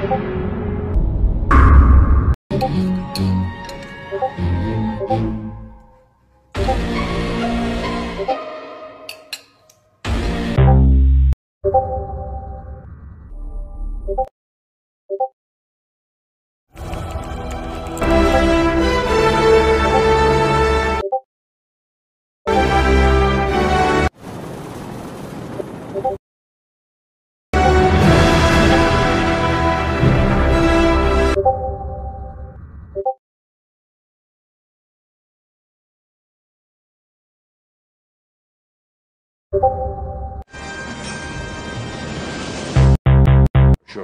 どこ? Sure,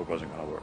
it wasn't going to work.